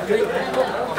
Obrigado.